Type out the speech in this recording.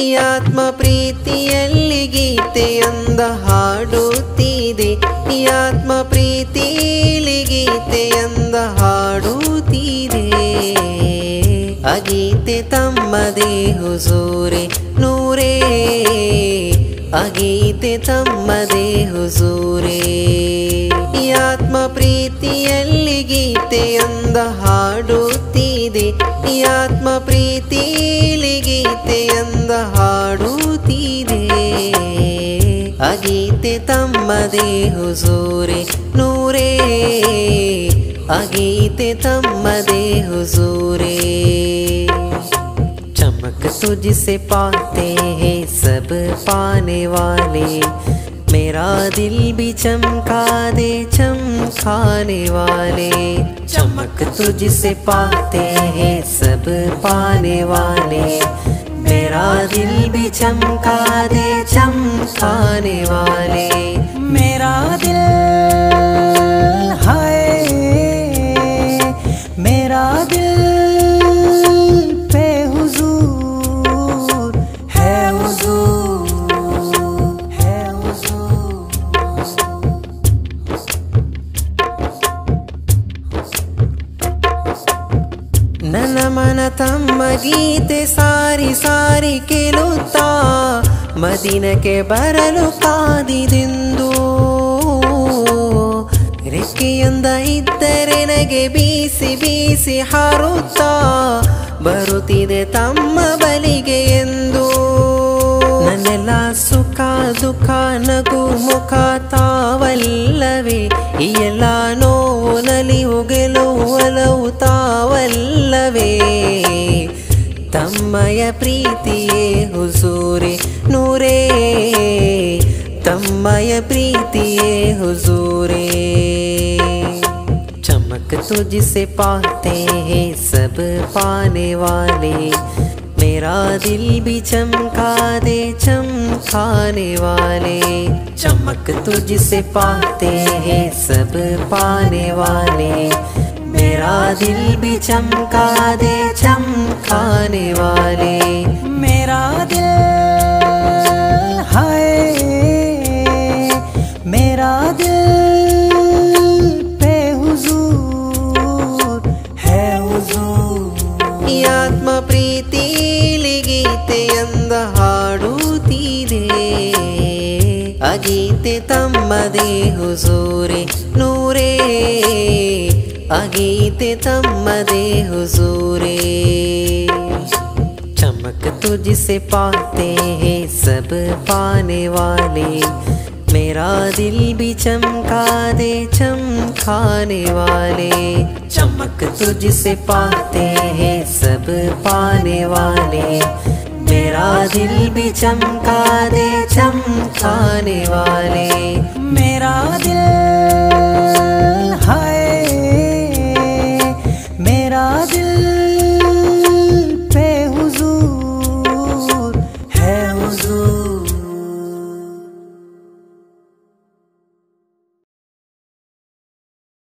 ಈ ಆತ್ಮ ಪ್ರೀತಿಯಲ್ಲಿ ಗೀತೆಯೊಂದ ಹಾಡುತ್ತಿದೆ ಈ ಆತ್ಮ ಪ್ರೀತಿಯಲ್ಲಿ ಗೀತೆಯೊಂದ ಹಾಡುತ್ತಿದೆ ಆ ಗೀತೆ ತಮ್ಮದೇ ಹುಸೂರೆ ನೂರೇ. ಆ ಗೀತೆ ತಮ್ಮದೇ ಹುಸೂರೇ. ಈ ಆತ್ಮ ಪ್ರೀತಿಯಲ್ಲಿ ಗೀತೆಯೊಂದ ಹಾಡುತ್ತಿದೆ ಈ ಆತ್ಮ ಪ್ರೀತಿಯಲ್ಲಿ तम्मदे हुजूरे, नूरे। अगीत तम्मदे हुजूरे। चमक तुझसे पाते हैं सब पाने वाले। मेरा दिल भी चमका दे, चमकाने वाले। चमक तुझसे पाते हैं सब पाने वाले। मेरा दिल भी चमका दे, चमकाने वाले। ನನ್ನ ಮನ ತಮ್ಮ ಗೀತೆ ಸಾರಿ ಸಾರಿ ಕೇಳುತ್ತಾ, ಮದಿನಕ್ಕೆ ಬರಲು ಕಾದಿದೆಂದು. ರೆಕ್ಕೆಯೊಂದ ಇದ್ದರೆ ನನಗೆ ಬೀಸಿ ಬೀಸಿ ಹಾರುತ್ತಾ, ಬರುತ್ತಿದೆ ತಮ್ಮ ಬಲಿಗೆ ಎಂದು. ನನ್ನೆಲ್ಲ ಸುಖ ದುಃಖ ನಗು ಮುಖ ತಾವಲ್ಲವೇ, ಈ ಎಲ್ಲ ನೋವು ನಲಿವು ಗೆಲುವು ಒಲವು ತಾವಲ್ಲವೇ ತಮ್ಮಯ ಪ್ರೀತಿಯೇ ಹುಸೂರೆ ನೂರೇ ತಮ್ಮಯ ಪ್ರೀತಿಯೇ ಹುಸೂರೇ चमक तुझसे पाते हैं सब पाने वाले मेरा दिल भी चमका दे चमकाने वाले। चमक तुझसे पाते हैं सब पाने वाले। मेरा दिल भी चमका दे, चमकाने वाले। अगीते तम्मदे हुजूरे, नूरे। अगीते तम्मदे हुजूरे। चमक तुझसे पाते हैं सब पाने वाले। मेरा दिल भी चमका दे, चमकाने वाले। चमक तुझसे पाते हैं सब पाने वाले। मेरा दिल भी चमका दे चमकाने वाले। मेरा दिल